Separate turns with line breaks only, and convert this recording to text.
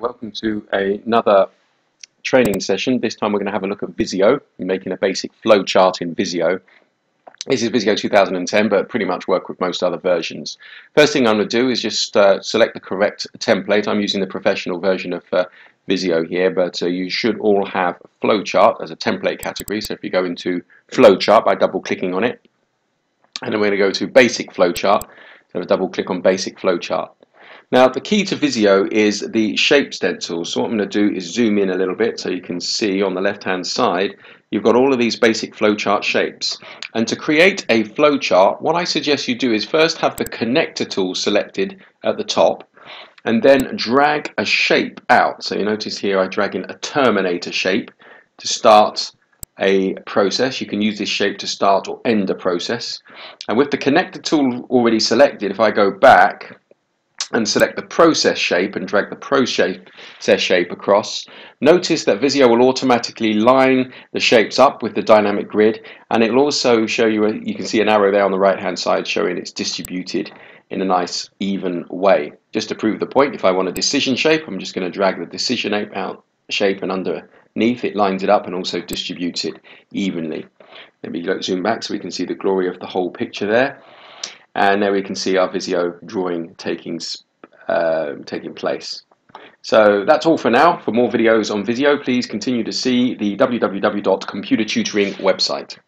welcome to another training session. This time we're going to have a look at Visio, making a basic flow chart in Visio. This is Visio 2010, but pretty much work with most other versions. First thing I'm going to do is just uh, select the correct template. I'm using the professional version of uh, Visio here, but uh, you should all have flowchart as a template category. So if you go into flowchart by double clicking on it, and then we're going to go to basic flowchart, so double click on basic flowchart. Now the key to Visio is the shape stencil. So what I'm going to do is zoom in a little bit so you can see on the left hand side you've got all of these basic flowchart shapes. And to create a flowchart what I suggest you do is first have the connector tool selected at the top and then drag a shape out. So you notice here I drag in a terminator shape to start a process. You can use this shape to start or end a process. And with the connector tool already selected, if I go back and select the process shape and drag the process shape across, notice that Visio will automatically line the shapes up with the dynamic grid and it will also show you, a, you can see an arrow there on the right hand side showing it's distributed in a nice even way. Just to prove the point, if I want a decision shape, I'm just going to drag the decision out shape and underneath it lines it up and also distributes it evenly. Let me zoom back so we can see the glory of the whole picture there and there we can see our Visio drawing taking, uh, taking place. So that's all for now. For more videos on Visio, please continue to see the www.computertutoring website.